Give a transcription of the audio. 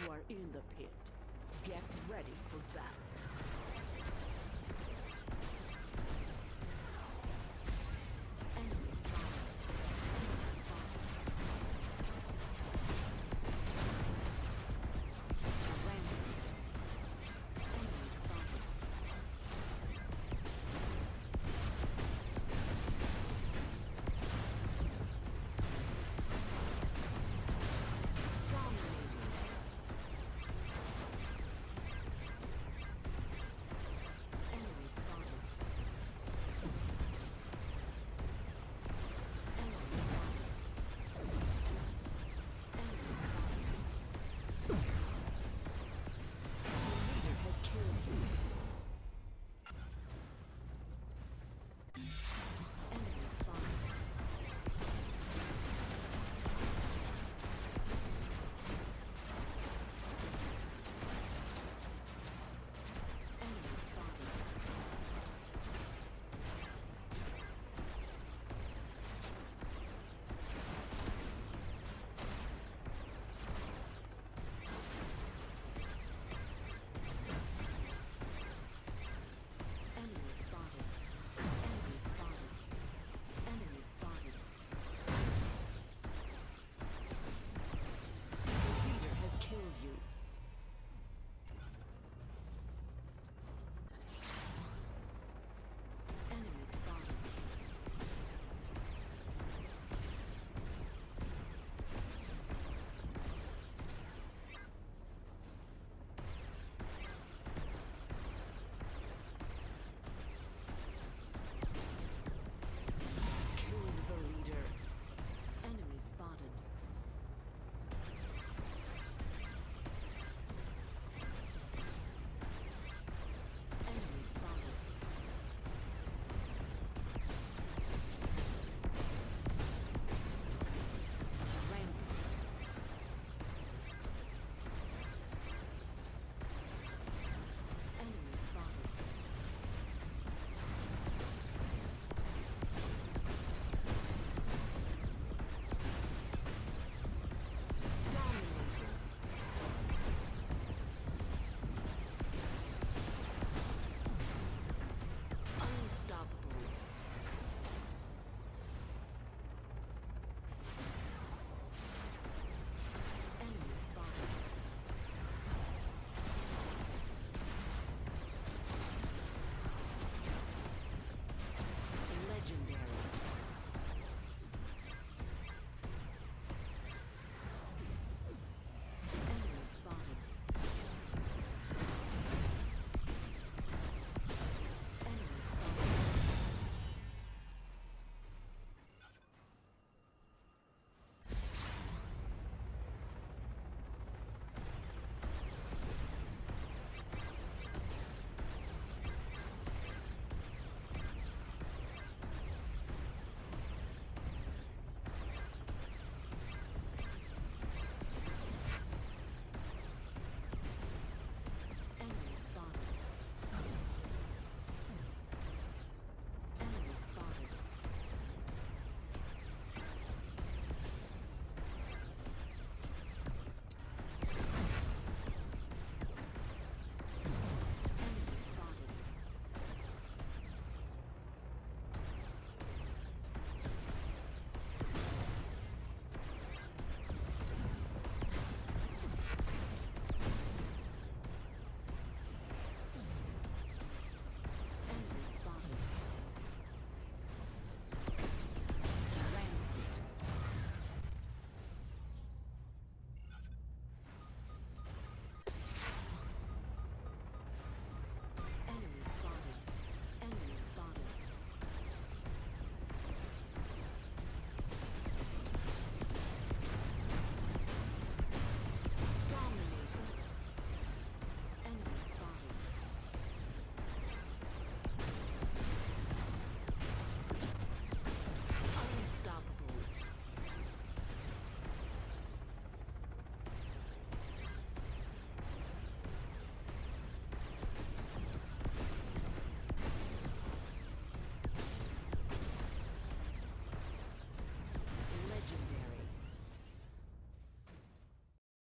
You are in the pit. Get ready for battle.